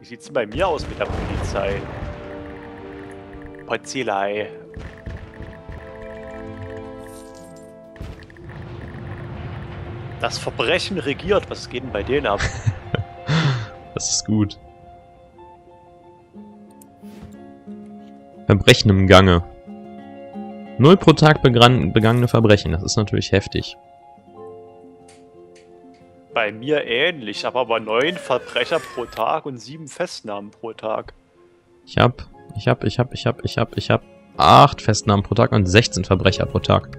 Wie sieht's denn bei mir aus mit der Polizei? Polizei. Das Verbrechen regiert. Was geht denn bei denen ab? Das ist gut. Verbrechen im Gange. Null pro Tag begangene Verbrechen. Das ist natürlich heftig. Bei mir ähnlich. Ich habe aber neun Verbrecher pro Tag und sieben Festnahmen pro Tag. Ich hab, ich hab, ich hab, ich hab, ich hab, ich hab acht Festnahmen pro Tag und 16 Verbrecher pro Tag.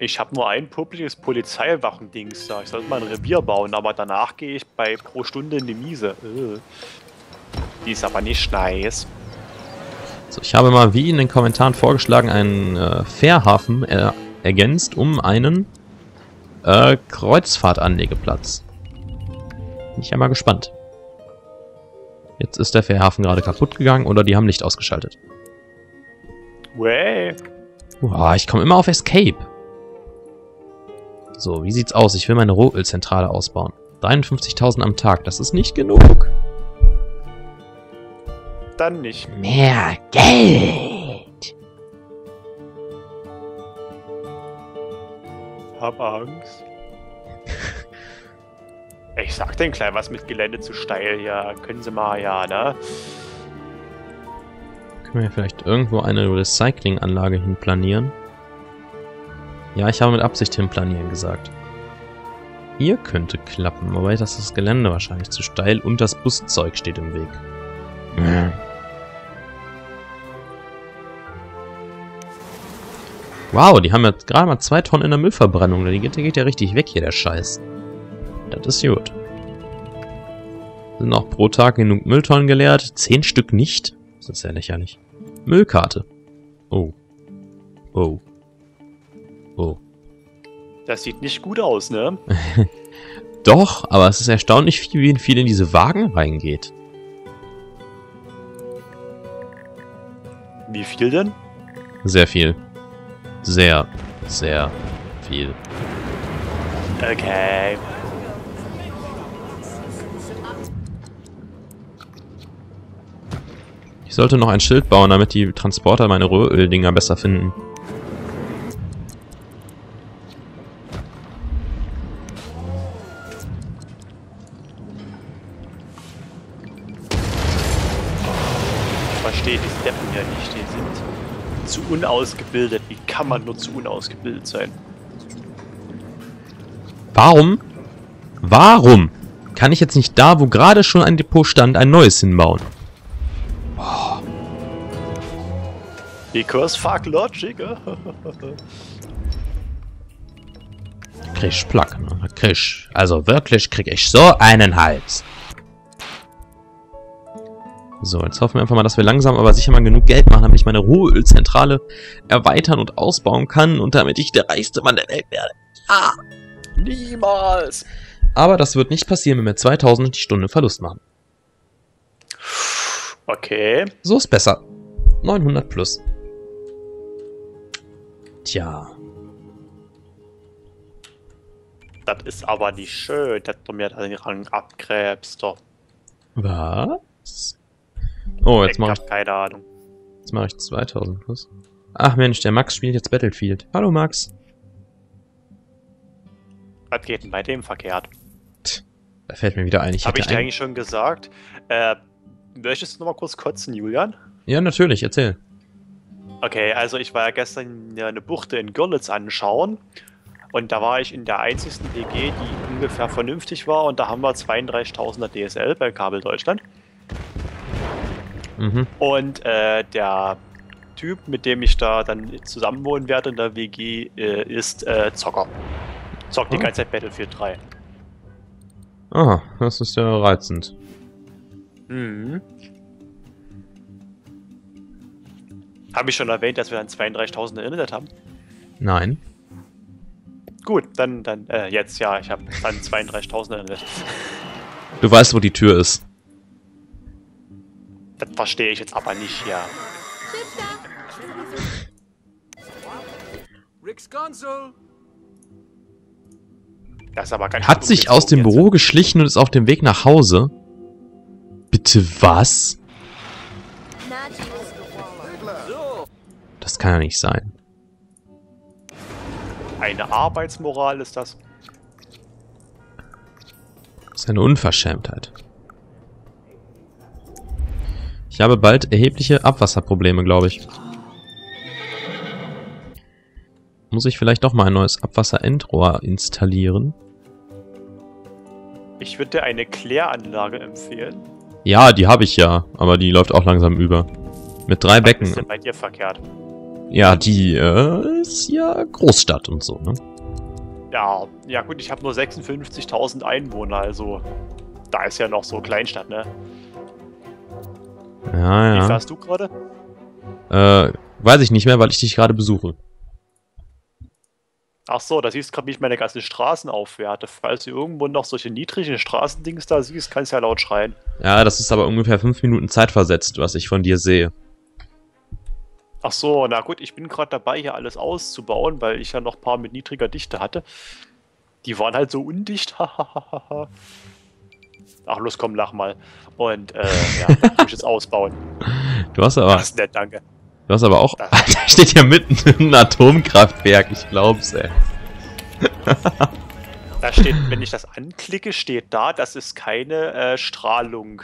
Ich habe nur ein publisches Polizeiwachendings da. Ich sollte mal ein Revier bauen, aber danach gehe ich bei pro Stunde in die Miese. Äh. Die ist aber nicht nice. So, ich habe mal wie in den Kommentaren vorgeschlagen einen äh, Fährhafen äh, ergänzt um einen äh, Kreuzfahrtanlegeplatz. Bin ich ja mal gespannt. Jetzt ist der Fährhafen gerade kaputt gegangen oder die haben Licht ausgeschaltet. Way. Uah, ich komme immer auf Escape. So, wie sieht's aus? Ich will meine Rohölzentrale ausbauen. 53.000 am Tag, das ist nicht genug. Dann nicht. Mehr Geld. Hab Angst. Ich sag den klein was mit Gelände zu steil. Ja, können Sie mal, ja, ne? Können wir hier vielleicht irgendwo eine Recyclinganlage hinplanieren? Ja, ich habe mit Absicht hinplanieren gesagt. Hier könnte klappen, wobei das ist das Gelände wahrscheinlich zu steil und das Buszeug steht im Weg. Wow, die haben jetzt gerade mal zwei Tonnen in der Müllverbrennung. Die geht, der geht ja richtig weg hier, der Scheiß. Das ist gut. Sind auch pro Tag genug Mülltonnen geleert. Zehn Stück nicht. Das ist ja lächerlich. Müllkarte. Oh. Oh. Oh. Das sieht nicht gut aus, ne? Doch, aber es ist erstaunlich viel, wie viel in diese Wagen reingeht. Wie viel denn? Sehr viel. Sehr, sehr viel. Okay. Ich sollte noch ein Schild bauen, damit die Transporter meine Rohöldinger besser finden. Ich verstehe die Steppen ja nicht. Die sind zu unausgebildet. Wie kann man nur zu unausgebildet sein? Warum? Warum kann ich jetzt nicht da, wo gerade schon ein Depot stand, ein neues hinbauen? Because fuck logic. Krieg Plack, ne? Krieg. Also wirklich krieg ich so einen Hals. So, jetzt hoffen wir einfach mal, dass wir langsam aber sicher mal genug Geld machen, damit ich meine Rohölzentrale erweitern und ausbauen kann und damit ich der reichste Mann der Welt werde. Ja! Niemals. Aber das wird nicht passieren, wenn wir 2000 die Stunde Verlust machen. Okay. So ist besser. 900 plus. Tja. Das ist aber nicht schön, dass du mir den Rang abgräbst. Doch. Was? Oh, jetzt ich mache ich, keine Ahnung. jetzt mach ich 2000 plus. Ach Mensch, der Max spielt jetzt Battlefield. Hallo Max. Was geht denn bei dem verkehrt? Da fällt mir wieder ein. Ich Habe ich dir eigentlich schon gesagt? Äh, möchtest du noch mal kurz kotzen, Julian? Ja, natürlich, erzähl. Okay, also ich war ja gestern eine Buchte in Görlitz anschauen. Und da war ich in der einzigsten WG, die ungefähr vernünftig war. Und da haben wir 32.000er DSL bei Kabel Deutschland. Mhm. Und äh, der Typ, mit dem ich da dann zusammenwohnen werde in der WG, äh, ist äh, Zocker. Zockt die Ah. ganze Zeit Battlefield 3. Aha, das ist ja reizend. Mhm. Habe ich schon erwähnt, dass wir dann 32.000 Internet haben? Nein. Gut, dann, dann, äh, jetzt ja, ich habe dann 32.000 Internet. Du weißt, wo die Tür ist. Verstehe ich jetzt aber nicht, ja. Rick's Gonzo! Das ist aber ganz Hat schön sich aus dem Büro geschlichen und ist auf dem Weg nach Hause. Bitte was? Das kann ja nicht sein. Eine Arbeitsmoral ist das. Das ist eine Unverschämtheit. Ich habe bald erhebliche Abwasserprobleme, glaube ich. Muss ich vielleicht doch mal ein neues Abwasserendrohr installieren? Ich würde dir eine Kläranlage empfehlen. Ja, die habe ich ja, aber die läuft auch langsam über. Mit drei Was Becken. ist denn bei dir verkehrt? Ja, die äh, ist ja Großstadt und so, ne? Ja, ja gut, ich habe nur 56.000 Einwohner, also da ist ja noch so Kleinstadt, ne? Ja, Wie ja. fährst du gerade? Äh, weiß ich nicht mehr, weil ich dich gerade besuche. Ach so, da siehst du gerade, wie ich meine ganzen Straßen aufwerte. Falls du irgendwo noch solche niedrigen Straßendings da siehst, kannst du ja laut schreien. Ja, das ist aber ungefähr fünf Minuten Zeit versetzt, was ich von dir sehe. Ach so, na gut, ich bin gerade dabei, hier alles auszubauen, weil ich ja noch ein paar mit niedriger Dichte hatte. Die waren halt so undicht. Ach los, komm, lach mal. Und äh, ja, da muss ich jetzt ausbauen. Du hast aber, Das ist nett, danke. du hast aber auch, Das- da steht ja mitten ein Atomkraftwerk, ich glaub's, ey. Da steht, wenn ich das anklicke, steht da, dass es keine äh, Strahlung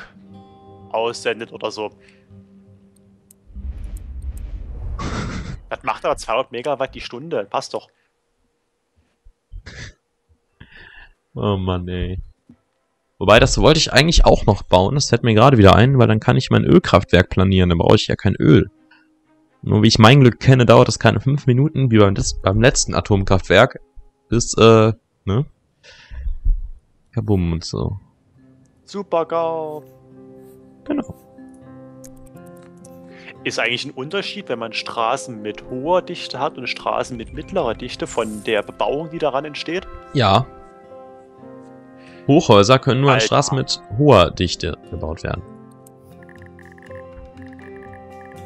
aussendet oder so. Das macht aber 200 Megawatt die Stunde. Passt doch. Oh Mann, ey. Wobei, das wollte ich eigentlich auch noch bauen. Das fällt mir gerade wieder ein, weil dann kann ich mein Ölkraftwerk planieren. Dann brauche ich ja kein Öl. Nur wie ich mein Glück kenne, dauert das keine fünf Minuten, wie beim, beim letzten Atomkraftwerk. Bis, äh, ne? Kabum und so. Super GAU. Genau. Ist eigentlich ein Unterschied, wenn man Straßen mit hoher Dichte hat und Straßen mit mittlerer Dichte von der Bebauung, die daran entsteht? Ja. Hochhäuser können nur an. Straßen mit hoher Dichte gebaut werden.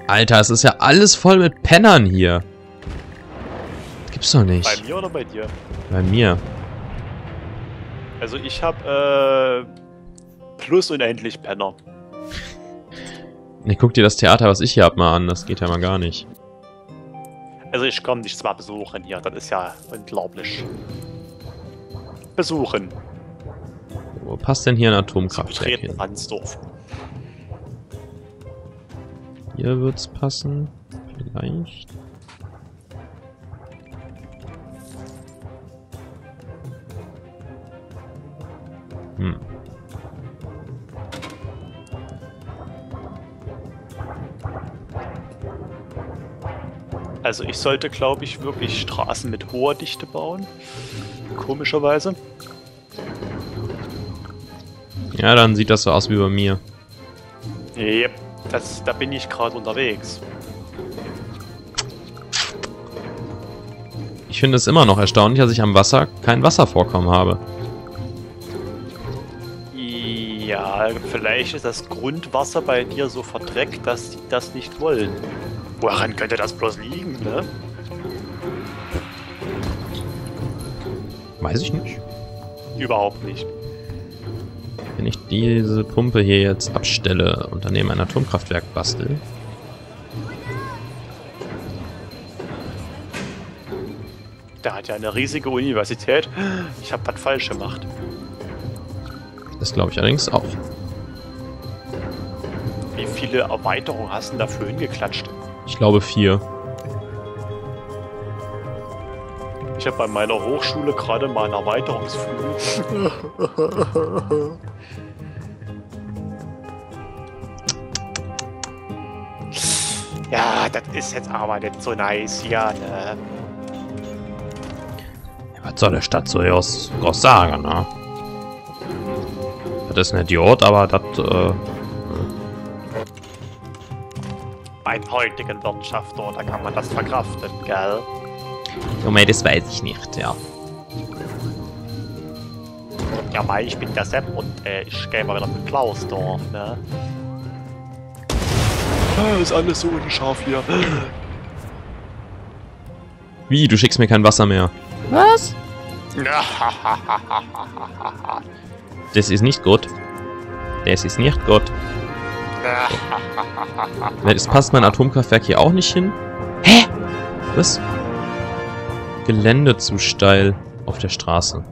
Alter, es ist ja alles voll mit Pennern hier. Gibt's doch nicht. Bei mir oder bei dir? Bei mir. Also ich habe äh, plus unendlich Penner. Ne, guck dir das Theater, was ich hier hab, mal an. Das geht ja mal gar nicht. Also ich komme dich zwar besuchen hier, das ist ja unglaublich. Besuchen. Wo passt denn hier ein Atomkraftwerk hin? Ransdorf. Hier wird's passen. Vielleicht. Hm. Also ich sollte, glaube ich, wirklich Straßen mit hoher Dichte bauen. Komischerweise. Ja, dann sieht das so aus wie bei mir. Yep, das, da bin ich gerade unterwegs. Ich finde es immer noch erstaunlich, dass ich am Wasser kein Wasservorkommen habe. Ja, vielleicht ist das Grundwasser bei dir so verdreckt, dass die das nicht wollen. Woran könnte das bloß liegen, ne? Weiß ich nicht. Überhaupt nicht. Wenn ich diese Pumpe hier jetzt abstelle und daneben ein Atomkraftwerk bastel. Der hat ja eine riesige Universität. Ich habe was falsch gemacht. Das glaube ich allerdings auch. Wie viele Erweiterungen hast du dafür hingeklatscht? Ich glaube vier. Ich habe bei meiner Hochschule gerade mal einen Erweiterungsflug. ja, das ist jetzt aber nicht so nice hier, ne? Was soll der Stadt so groß, sagen, ne? Das ist ein Idiot, aber das, äh, Beim heutigen Wirtschaftler, da kann man das verkraften, gell? Oh mei, das weiß ich nicht, ja. Ja, mei, ich bin der Sepp und äh, ich gehe mal wieder mit Klausdorf, ne? Ah, ist alles so unscharf hier. Wie, du schickst mir kein Wasser mehr? Was? Das ist nicht gut. Das ist nicht Gott. Jetzt passt mein Atomkraftwerk hier auch nicht hin. Hä? Was? Gelände zu steil auf der Straße.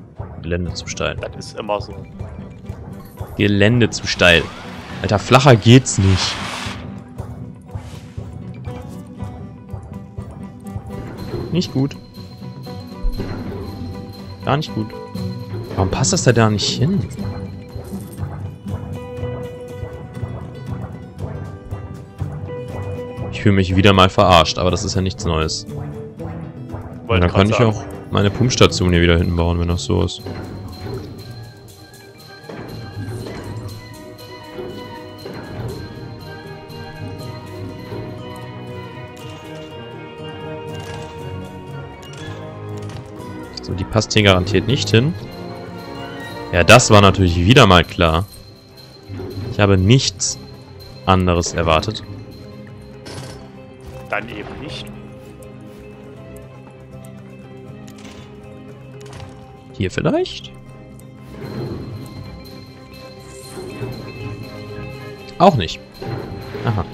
Gelände zu steil. Das ist immer so. Gelände zu steil. Alter, flacher geht's nicht. Nicht gut. Gar nicht gut. Warum passt das da da nicht hin? Ich fühle mich wieder mal verarscht, aber das ist ja nichts Neues. Wollte dann kann ich sagen. auch meine Pumpstation hier wieder hinten bauen, wenn das so ist. So, die passt hier garantiert nicht hin. Ja, das war natürlich wieder mal klar. Ich habe nichts anderes erwartet. Dann eben nicht. Hier vielleicht? Auch nicht. Aha.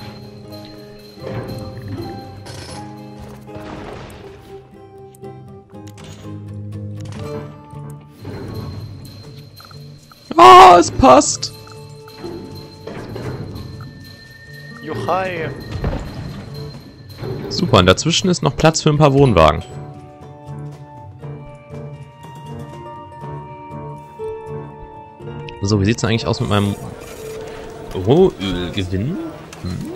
Ah, es passt. Juchai. Super, und dazwischen ist noch Platz für ein paar Wohnwagen. So, wie sieht's denn eigentlich aus mit meinem Rohölgewinn? Hm?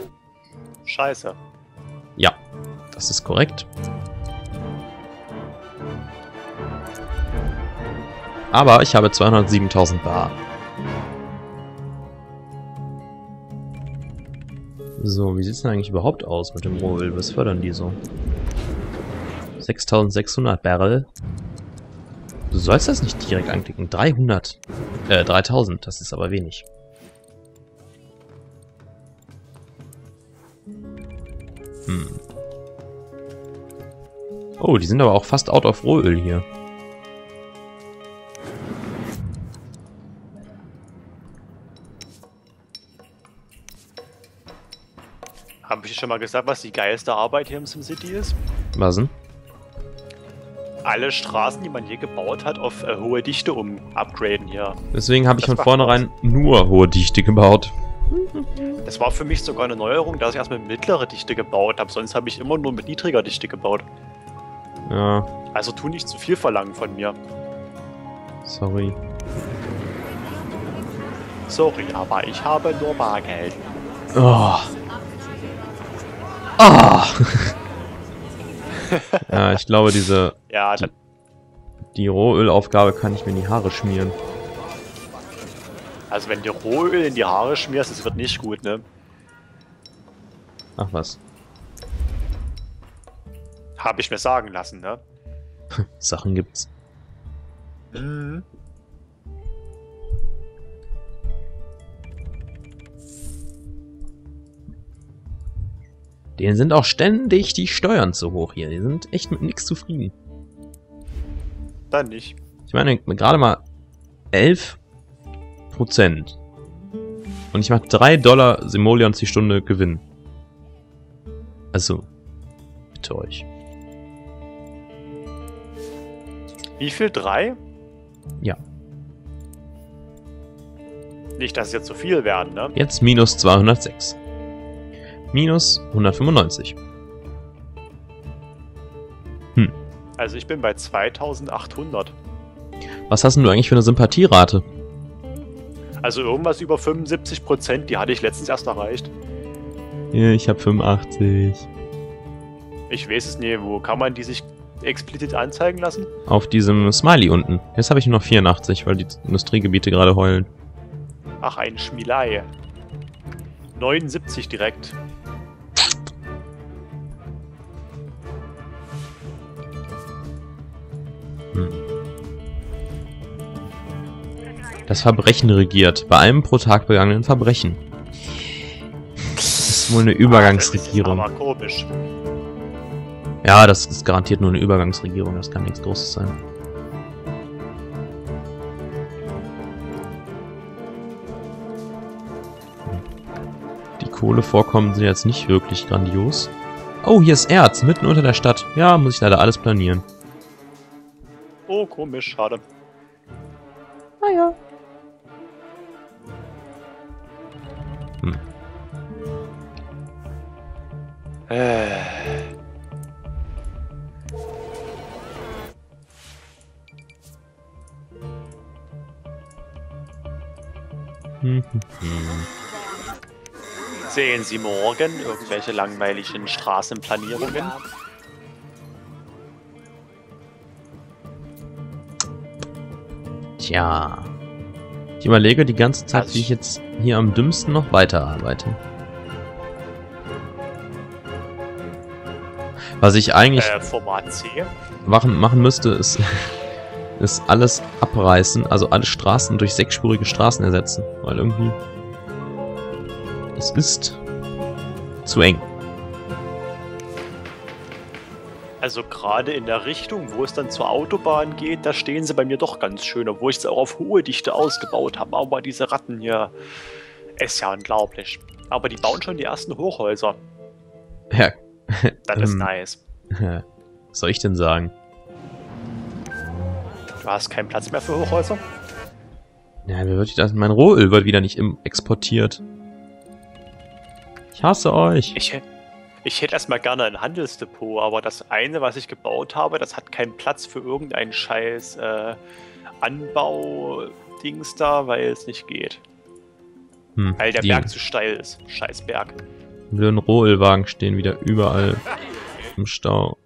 Scheiße. Ja, das ist korrekt. Aber ich habe 207.000 Bar. So, wie sieht's denn eigentlich überhaupt aus mit dem Rohöl? Was fördern die so? 6600 Barrel. Du sollst das nicht direkt anklicken. 300. Äh, 3000. Das ist aber wenig. Hm. Oh, die sind aber auch fast out of Rohöl hier. Habe ich dir schon mal gesagt, was die geilste Arbeit hier im SimCity ist? Was denn? Alle Straßen, die man je gebaut hat, auf äh, hohe Dichte um upgraden hier. Deswegen habe ich Das von vornherein nur hohe Dichte gebaut. Das war für mich sogar eine Neuerung, dass ich erst mit mittlerer Dichte gebaut habe. Sonst habe ich immer nur mit niedriger Dichte gebaut. Ja, Also tu nicht zu viel verlangen von mir. sorry. Sorry, aber ich habe nur Bargeld. Oh. Ah. ja, ich glaube, diese Ja, dann, die Rohölaufgabe kann ich mir in die Haare schmieren. also wenn dir Rohöl in die Haare schmierst, das wird nicht gut, ne? Ach was. Habe ich mir sagen lassen, ne? Sachen gibt's. Mhm. Denen sind auch ständig die Steuern zu hoch hier. Die sind echt mit nichts zufrieden. Dann nicht. Ich meine, gerade mal 11 Prozent. Und ich mache 3 Dollar Simoleons die Stunde Gewinn. Also, bitte euch. Wie viel? Drei? Ja. Nicht, dass es jetzt zu viel werden, ne? Jetzt minus 206. Minus 195. Also ich bin bei 2800. Was hast denn du eigentlich für eine Sympathierate? Also irgendwas über 75%, die hatte ich letztens erst erreicht. Ich habe 85. Ich weiß es nicht, wo kann man die sich explizit anzeigen lassen? Auf diesem Smiley unten. Jetzt habe ich nur noch 84, weil die Industriegebiete gerade heulen. Ach, ein Schmilei. 79 direkt. Das Verbrechen regiert. Bei einem pro Tag begangenen Verbrechen. Das ist wohl eine Übergangsregierung. Ah, das ist aber komisch. Ja, das ist garantiert nur eine Übergangsregierung. Das kann nichts Großes sein. Kohlevorkommen sind jetzt nicht wirklich grandios. Oh, hier ist Erz, mitten unter der Stadt. Ja, muss ich leider alles planieren. Oh, komisch, schade. Ah Äh. Sehen Sie morgen irgendwelche langweiligen Straßenplanierungen? Tja. Ich überlege die ganze Zeit, Also wie ich jetzt hier am dümmsten noch weiterarbeite. Was ich eigentlich Äh, Format C. machen, machen müsste, ist, ist alles abreißen, also alle Straßen durch sechsspurige Straßen ersetzen. Weil irgendwie... Es ist zu eng. Also gerade in der Richtung, wo es dann zur Autobahn geht, da stehen sie bei mir doch ganz schön, obwohl ich es auch auf hohe Dichte ausgebaut habe. Aber diese Ratten hier, ist ja unglaublich. Aber die bauen schon die ersten Hochhäuser. Ja. Das ist Ähm. nice. Was soll ich denn sagen? Du hast keinen Platz mehr für Hochhäuser? Ja, wie wird ich das? Mein Rohöl wird wieder nicht exportiert. Ich hasse euch. Ich, ich hätte erstmal gerne ein Handelsdepot, aber das eine, was ich gebaut habe, das hat keinen Platz für irgendeinen scheiß äh, Anbau-Dings da, weil es nicht geht. Hm, Weil der die Berg zu steil ist. Scheiß Berg. Blöden Rohölwagen stehen wieder überall im Stau.